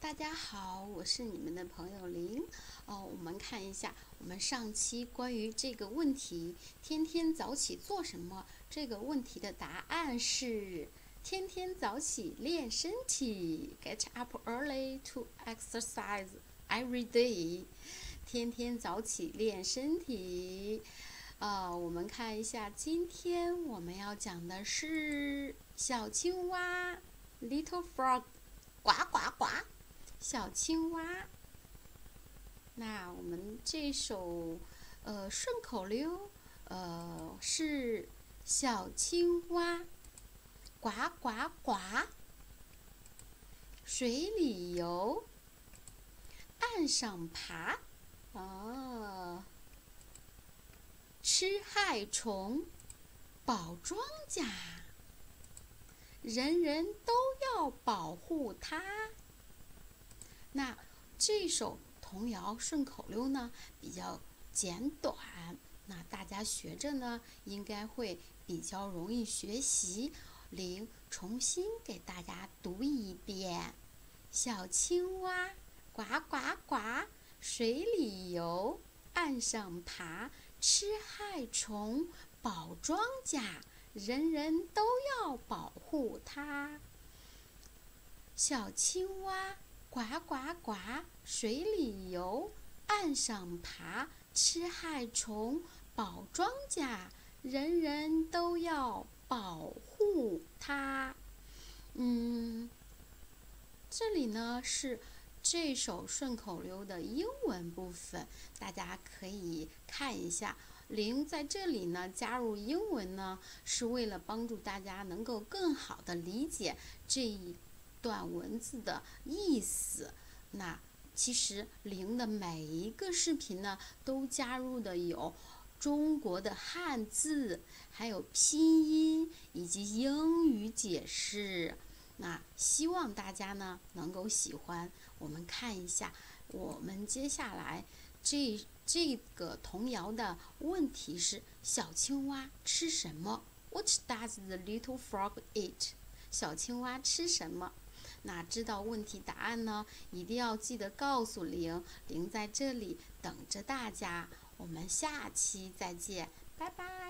大家好，我是你们的朋友林。哦，我们看一下我们上期关于这个问题“天天早起做什么”这个问题的答案是：天天早起练身体，Get up early to exercise every day。天天早起练身体。啊，我们看一下，今天我们要讲的是小青蛙，Little Frog，呱呱。小青蛙。那我们这首呃顺口溜，呃是小青蛙，呱呱呱，水里游，岸上爬，哦，吃害虫，保庄稼，人人都要保护它。那这首童谣顺口溜呢比较简短，那大家学着呢应该会比较容易学习。零重新给大家读一遍：小青蛙呱呱呱，水里游，岸上爬，吃害虫，保庄稼，人人都要保护它。小青蛙。呱呱呱，水里游，岸上爬，吃害虫，保庄稼，人人都要保护它。嗯，这里呢是这首顺口溜的英文部分，大家可以看一下。零在这里呢加入英文呢，是为了帮助大家能够更好的理解这一。段文字的意思，那其实零的每一个视频呢，都加入的有中国的汉字，还有拼音以及英语解释。那希望大家呢能够喜欢。我们看一下，我们接下来这这个童谣的问题是：小青蛙吃什么？What does the little frog eat？小青蛙吃什么？那知道问题答案呢？一定要记得告诉玲，玲在这里等着大家。我们下期再见，拜拜。